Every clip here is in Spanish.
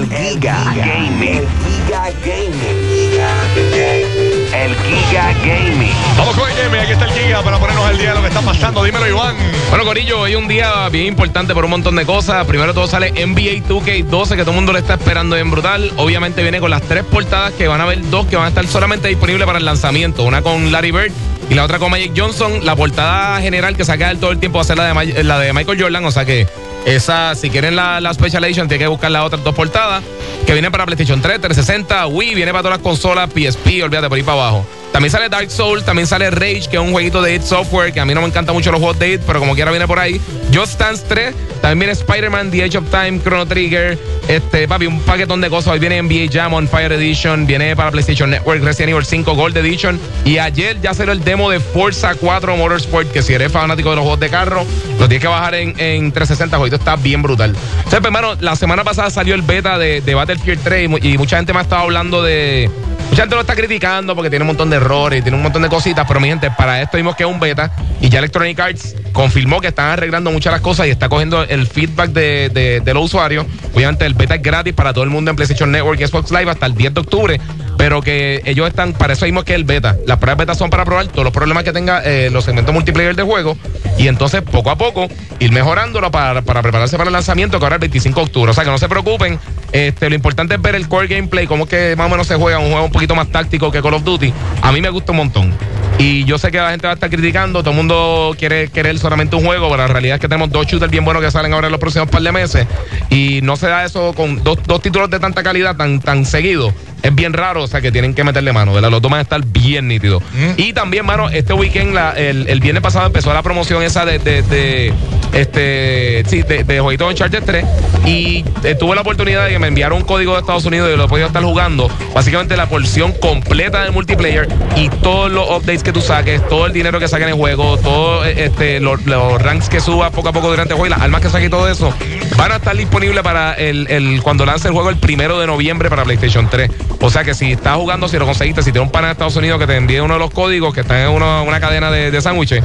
El Giga Gaming. El Giga Gaming. El Giga Gaming. Vamos con el gaming, aquí está el Giga para ponernos al día de lo que está pasando. Dímelo, Iván. Bueno, Corillo, hoy un día bien importante por un montón de cosas. Primero todo sale NBA 2K12, que todo el mundo le está esperando bien brutal. Obviamente viene con las tres portadas que van a haber dos que van a estar solamente disponibles para el lanzamiento. Una con Larry Bird y la otra con Magic Johnson. La portada general que saca todo el tiempo va a ser la de, la de Michael Jordan, o sea que esa, si quieren la, la Special Edition, tienen que buscar las otras dos portadas. Que viene para PlayStation 3, 360, Wii, viene para todas las consolas, PSP, olvídate por ahí para abajo. También sale Dark Souls, también sale Rage, que es un jueguito de id Software, que a mí no me encantan mucho los juegos de id, pero como quiera viene por ahí. Just Dance 3, también viene Spider-Man, The Age of Time, Chrono Trigger, este, papi, un paquetón de cosas. Hoy viene NBA Jam on Fire Edition, viene para PlayStation Network, Resident Evil 5 Gold Edition. Y ayer ya salió el demo de Forza 4 Motorsport, que si eres fanático de los juegos de carro, lo tienes que bajar en, en 360, jueguito está bien brutal. Entonces, pues, hermano, la semana pasada salió el beta de, de Battlefield 3 y, y mucha gente me ha estado hablando de... Mucha gente lo está criticando porque tiene un montón de errores tiene un montón de cositas, pero mi gente, para esto vimos que es un beta y ya Electronic Arts confirmó que están arreglando muchas de las cosas y está cogiendo el feedback de, de- de los usuarios. Obviamente el beta es gratis para todo el mundo en PlayStation Network y Xbox Live hasta el 10 de octubre, pero que ellos están, para eso mismo que el beta. Las pruebas beta son para probar todos los problemas que tenga eh, los segmentos multiplayer del juego y entonces poco a poco ir mejorándolo para, para prepararse para el lanzamiento que ahora es el 25 de octubre. O sea que no se preocupen, este, lo importante es ver el core gameplay, cómo es que más o menos se juega, un juego un poquito más táctico que Call of Duty. A mí me gusta un montón. Y yo sé que la gente va a estar criticando, todo el mundo quiere querer solamente un juego, pero la realidad es que tenemos dos shooters bien buenos que salen ahora en los próximos par de meses. Y no se da eso con dos, dos títulos de tanta calidad tan, tan seguidos. Es bien raro, o sea que tienen que meterle mano, ¿verdad? Los dos van a estar bien nítidos. Y también, mano, este weekend, la- el, el viernes pasado empezó la promoción esa de, de, de, este, sí, de, de jueguito de Uncharted 3. Y eh, tuve la oportunidad de que me enviaron un código de Estados Unidos y lo he podido estar jugando. Básicamente la porción completa del multiplayer y todos los updates que tú saques, todo el dinero que saquen en el juego, todos este, los, ranks que suba poco a poco durante el juego y las armas que saque y todo eso, van a estar disponibles para el, el cuando lance el juego el primero de noviembre para PlayStation 3. O sea que si estás jugando, si lo conseguiste, si tienes un pana de Estados Unidos que te envíe uno de los códigos que está en uno- una cadena de, de sándwiches,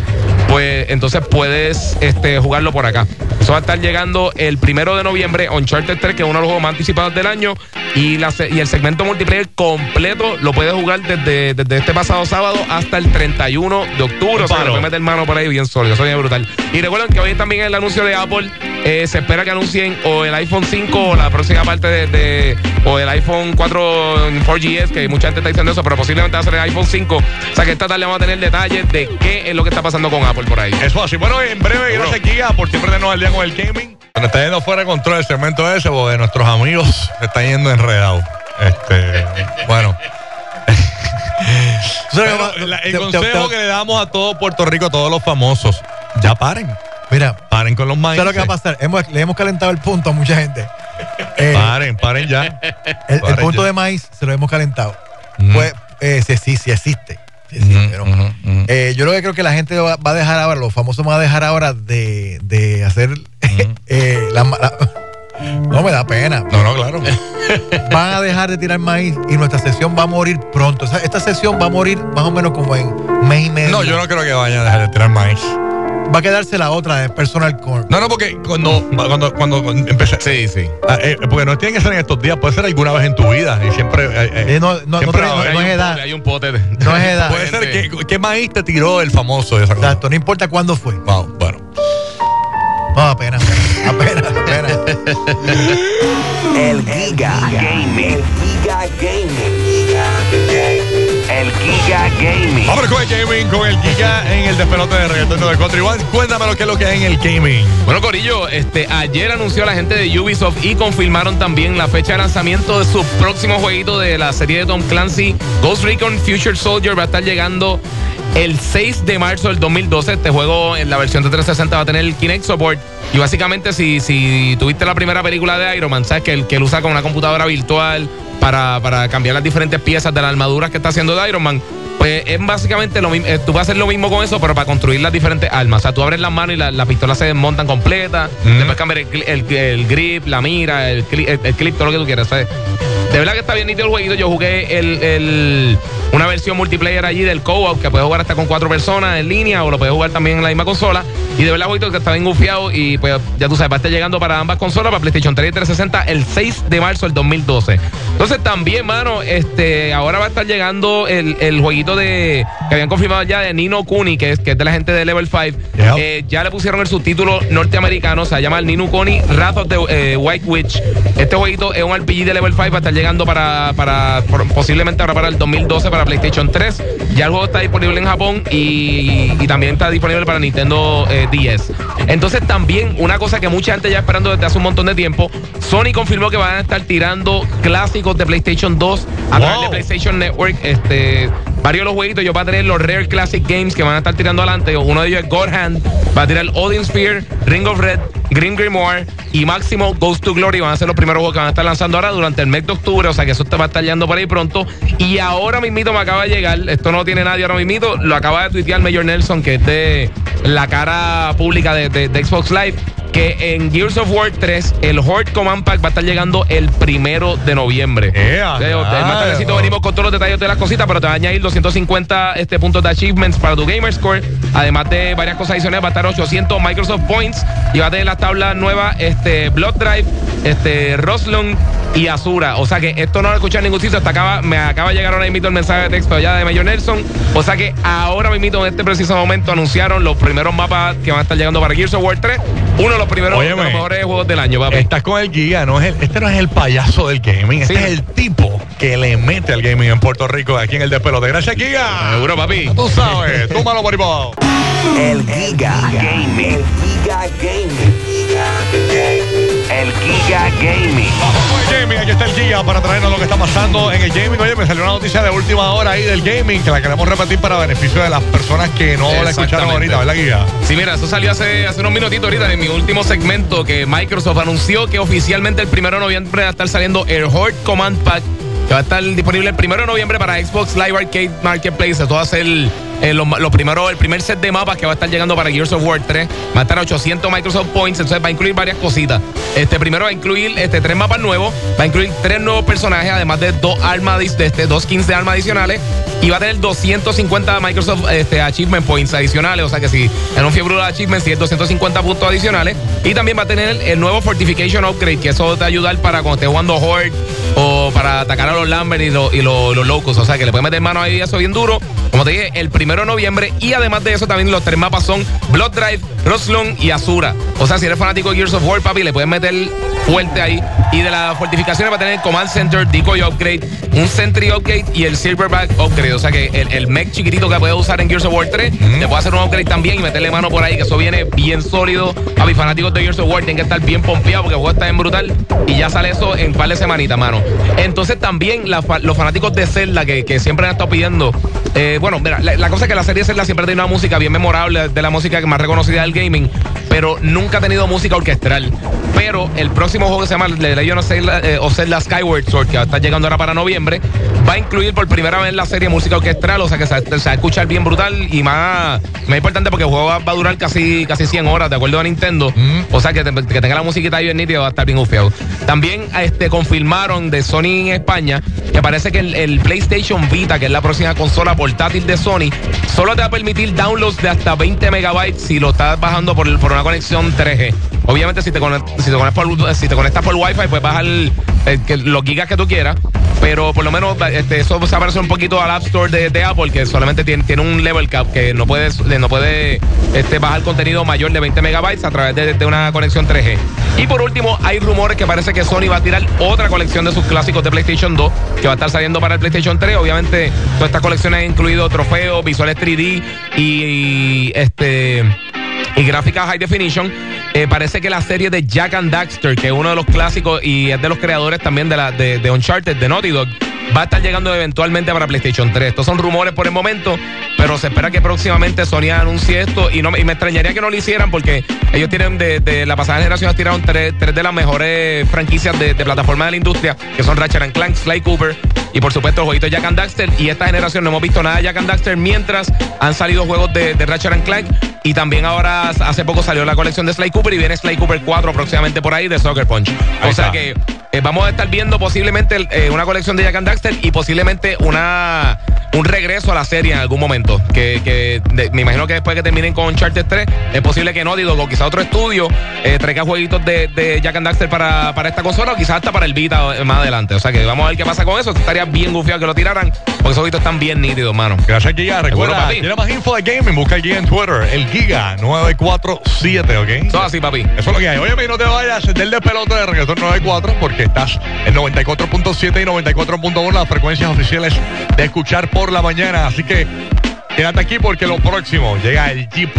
pues entonces puedes este, jugarlo por acá. Eso va a estar llegando el primero de noviembre, Uncharted 3, que es uno de los juegos más anticipados del año. Y, la y el segmento multiplayer completo lo puedes jugar desde, desde este pasado sábado hasta el 31 de octubre. O sea, que le puedes meter mano por ahí bien sólido. Eso es brutal. Y recuerden que hoy también el anuncio de Apple. eh, se espera que anuncien o el iPhone 5 o la próxima parte de, de- o el iPhone 4 en 4GS, que mucha gente está diciendo eso, pero posiblemente va a ser el iPhone 5. O sea que esta tarde vamos a tener detalles de qué es lo que está pasando con Apple por ahí. Eso así. Bueno, en breve, gracias, Giga, por siempre tenernos al día con el gaming. Nos está yendo fuera de control el segmento ese porque nuestros amigos se están yendo enredados. Este, bueno. Pero la- el Te- consejo te- que le damos a todo Puerto Rico, a todos los famosos, ya paren. Mira, Paren con los maíces. ¿sabes lo que va a pasar? Hemos- le hemos calentado el punto a mucha gente. Eh, Paren, paren ya. el, punto ya. de maíz se lo hemos calentado. Pues, eh, sí, sí, sí existe. Eh, yo lo que creo que la gente va, va a dejar ahora, los famosos van a dejar ahora de, de hacer eh, la, la- No me da pena. No, no, claro. Van a dejar de tirar maíz y nuestra sesión va a morir pronto. O sea, esta sesión va a morir más o menos como en mes y medio. No, yo no creo que vayan a dejar de tirar maíz. Va a quedarse la otra de personal corn. No, no, porque cuando, cuando, cuando empecé. Sí, sí. Ah, eh, porque no tienen que ser en estos días, puede ser alguna vez en tu vida. Y siempre. eh, eh, Eh, no, no, siempre no, no, es edad. pote, hay un pote de- No es edad. Puede ser que, ¿qué maíz te tiró el famoso de esa cosa? Exacto, no importa cuándo fue. Wow, bueno. No, apenas, apenas. El Giga Gaming. El Giga Gaming. El Giga Gaming. Vamos con el gaming, con el Giga en el despelote de reggaetón de Country One. Cuéntame lo que es lo que hay en el gaming. Bueno, Corillo, este, ayer anunció la gente de Ubisoft y confirmaron también la fecha de lanzamiento de su próximo jueguito de la serie de Tom Clancy, Ghost Recon Future Soldier. Va a estar llegando el 6 de marzo del 2012. Este juego en la versión de 360 va a tener el Kinect Support. Y básicamente, si, si tuviste la primera película de Iron Man, sabes que él, que él usa como una computadora virtual para, para cambiar las diferentes piezas de las armaduras que está haciendo de Iron Man. Pues es básicamente lo mismo. eh, Tú vas a hacer lo mismo con eso, pero para construir las diferentes armas. O sea, tú abres las manos y la- las pistolas se desmontan completas. Mm. Después cambiar el, el- el grip, la mira, el, el- clip, todo lo que tú quieras. ¿sabes? De verdad que está bien nítido el jueguito. Yo jugué el, el- una versión multiplayer allí del co-op que puedes jugar hasta con cuatro personas en línea o lo puedes jugar también en la misma consola. Y de verdad, jueguito que está bien gufiado y pues ya tú sabes, va a estar llegando para ambas consolas, para PlayStation 3 y 360 el 6 de marzo del 2012. Entonces también, mano, este, ahora va a estar llegando el, el jueguito de que habían confirmado ya de Nino Kuni, que es, que es de la gente de Level 5. Yep. Eh, ya le pusieron el subtítulo norteamericano, se llama el Nino Kuni Wrath of the eh, White Witch. Este jueguito es un RPG de Level 5, va a estar llegando para, para posiblemente ahora para el 2012 para PlayStation 3. Ya el juego está disponible en Japón y, y también está disponible para Nintendo eh, 10. Entonces también una cosa que mucha gente ya esperando desde hace un montón de tiempo, Sony confirmó que van a estar tirando clásicos de PlayStation 2 a través Wow. de PlayStation Network. Este, varios de los jueguitos, yo voy a tener los Rare Classic Games que van a estar tirando adelante. Uno de ellos es God Hand, va a tirar Odin Sphere, Ring of Red, Green Grimoire y Máximo Ghost to Glory. Van a ser los primeros juegos que van a estar lanzando ahora durante el mes de octubre. O sea que eso te va a estar llegando por ahí pronto. Y ahora mismito me acaba de llegar, esto no tiene nadie ahora mismito, lo acaba de tuitear Mayor Nelson, que es de la cara pública de, de- de Xbox Live. Que en Gears of War 3 el Horde Command Pack va a estar llegando el primero de noviembre. ¡Ea, O sea, Más tardecito venimos con todos los detalles de las cositas, pero te va a añadir 250 este, puntos de achievements para tu Gamer Score. Además de varias cosas adicionales, va a estar 800 Microsoft Points y va a tener las tablas nuevas este, Blood Drive, este, Roslung y Azura. O sea que esto no lo escuché en ningún sitio. Hasta acaba, me acaba de llegar ahora mismo el mensaje de texto ya de Mayor Nelson. O sea que ahora mismo en este preciso momento anunciaron los primeros mapas que van a estar llegando para Gears of War 3. Uno de los primeros de los mejores juegos del año, papi. Estás con el guía, no es el- este no es el payaso del gaming, este Sí. es el tipo que le mete al gaming en Puerto Rico, aquí en el Despelote. Gracias, Giga. Seguro, papi. Tú sabes, túmalo por. El Giga Gaming. El Giga Gaming. El Giga Gaming. Vamos con el gaming, aquí está el Giga para traernos lo que está pasando en el gaming. Oye, me salió una noticia de última hora ahí del gaming que la queremos repetir para beneficio de las personas que no la escucharon ahorita, ¿verdad, Giga? Sí, mira, eso salió hace, hace unos minutitos ahorita en mi último segmento que Microsoft anunció que oficialmente el 1 de noviembre va a estar saliendo el Horde Command Pack que va a estar disponible el 1 de noviembre para Xbox Live Arcade Marketplace. Esto va a ser primero, el primer set de mapas que va a estar llegando para Gears of War 3. Va a estar a 800 Microsoft Points, entonces va a incluir varias cositas. Este primero va a incluir este, tres mapas nuevos, va a incluir tres nuevos personajes, además de dos armas, de este, dos 15 armas adicionales. Y va a tener 250 Microsoft este, Achievement Points adicionales. O sea que si en un fiebre de Achievements tienes 250 puntos adicionales. Y también va a tener el nuevo Fortification Upgrade, que eso te va a ayudar para cuando estés jugando Horde o para atacar a los Lambert y, lo- y lo- los locos. O sea que le puedes meter mano ahí eso bien duro. Como te dije, el primero de noviembre. Y además de eso, también los tres mapas son Blood Drive, Roslung y Azura. O sea, si eres fanático de Gears of War, papi, le puedes meter fuerte ahí. Y de las fortificaciones va a tener Command Center, Decoy Upgrade, un Sentry Upgrade y el Silverback Upgrade. O sea que el, el mech chiquitito que puedes usar en Gears of War 3, le puede hacer un upgrade también y meterle mano por ahí, que eso viene bien sólido. Papi, fanáticos de Gears of War tienen que estar bien pompeados porque el juego está bien brutal. Y ya sale eso en un par de semanitas, mano. Entonces también la los fanáticos de Zelda que, que siempre han estado pidiendo. eh, bueno, mira, la, la cosa es que la serie Zelda siempre tiene una música bien memorable, de la música más reconocida del gaming, pero nunca ha tenido música orquestral. Pero el próximo juego que se llama The Legend of Zelda, eh, of Zelda Skyward Sword, que estar llegando ahora para noviembre, va a incluir por primera vez en la serie música orquestral, o sea que se, se va a escuchar bien brutal y más, más importante porque el juego va, va a durar casi, casi 100 horas, de acuerdo a Nintendo. O sea que, te- que tenga la musiquita ahí bien nítida va a estar bien ufeado. También este, confirmaron de Sony en España que parece que el, el PlayStation Vita, que es la próxima consola portátil de Sony, solo te va a permitir downloads de hasta 20 megabytes si lo estás bajando por, por una conexión 3G. Obviamente, si te, conect- si te, conectas, por, si te conectas por Wi-Fi, pues bajar que- los gigas que tú quieras. Pero por lo menos este, eso se parece un poquito al App Store de, de Apple, que solamente tiene, tiene un level cap que no puedes, no puede este, bajar contenido mayor de 20 megabytes a través de, una conexión 3G. Y por último, hay rumores que parece que Sony va a tirar otra colección de sus clásicos de PlayStation 2 que va a estar saliendo para el PlayStation 3. Obviamente, todas estas colecciones han incluido trofeos, visuales 3D y, y, este y gráficas high definition. Eh, parece que la serie de Jack and Daxter, que es uno de los clásicos y es de los creadores también de, la, de, de Uncharted, de Naughty Dog, va a estar llegando eventualmente para PlayStation 3. Estos son rumores por el momento, pero se espera que próximamente Sony anuncie esto y, no, me- y me extrañaría que no lo hicieran porque ellos tienen de, de la pasada generación tiraron tres, tres de las mejores franquicias de, de plataforma de la industria, que son Ratchet and Clank, Sly Cooper y por supuesto el jueguito Jack and Daxter. Y esta generación no hemos visto nada de Jack and Daxter mientras han salido juegos de, de Ratchet and Clank y también ahora hace poco salió la colección de Sly Cooper y viene Sly Cooper 4 próximamente por ahí de Soccer Punch. Ahí o sea está. que vamos a estar viendo posiblemente eh, una colección de Jack Daxter y posiblemente una un regreso a la serie en algún momento. Que, que de- me imagino que después que terminen con Uncharted 3, es posible que no, digo, o quizá otro estudio eh, traiga jueguitos de, de Jack and Daxter para, para esta consola o quizás hasta para el Vita eh, más adelante. O sea que vamos a ver qué pasa con eso. Estaría bien gufiado que lo tiraran, porque esos jueguitos están bien nítidos, mano. Gracias, Giga. Recuerda, quiere más info de gaming, busca el Giga en Twitter, el Giga 947, ¿ok? Todo así, papi. Eso es lo que hay. Oye, no te vayas del despelote de Reggaetón 94 porque estás en 94.7 y 94.1 las frecuencias oficiales de escuchar por la mañana. Así que quédate aquí porque lo próximo llega el GP.